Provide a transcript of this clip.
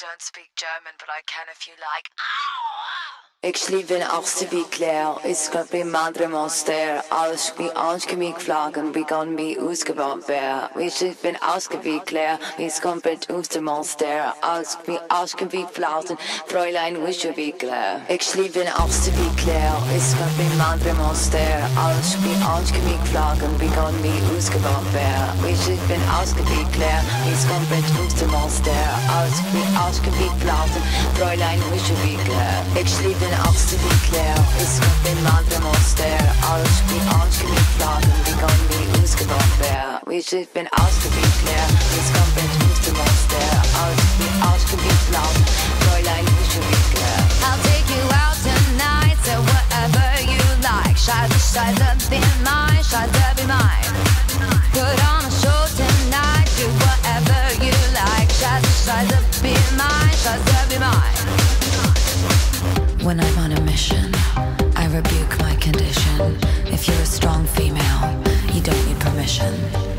don't speak German, but I can if you like. Ich Ik sliep in wie Claire, ich glaub im andere Monster, alles wie ausgewiegt Flaggen, wie kann wie ausgebaut werden. Ich bin ausgewiegt Claire, ich komplett aus dem Monster, alles wie ausgewiegt Flausen, Fräulein ausgewiegt Claire. Ich sliep in wie Claire, ich glaub im andere Monster, alles wie ausgewiegt Flaggen, wie kann wie ausgebaut werden. Ich bin ausgewiegt Claire, ich komplett aus dem Monster, alles wie ausgewiegt Flausen, Fräulein ausgewiegt Claire. In den absolut klar Es kommt den Mantra Monster Alles wie angeschmiert Fragen Wie kann wie ausgebaut werden Ich bin ausgebiet klar Es kommt den Huste Monster. Alles wie ausgebiet Fragen Fräulein Wischewickel I'll take you out tonight So whatever you like. Scheiße, Scheiße, be mine? Scheiße, be mine? Put on a show tonight Do whatever you like. Scheiße, Scheiße, be mine? Scheiße, be mine when I'm on a mission, I rebuke my condition. If you're a strong female, you don't need permission.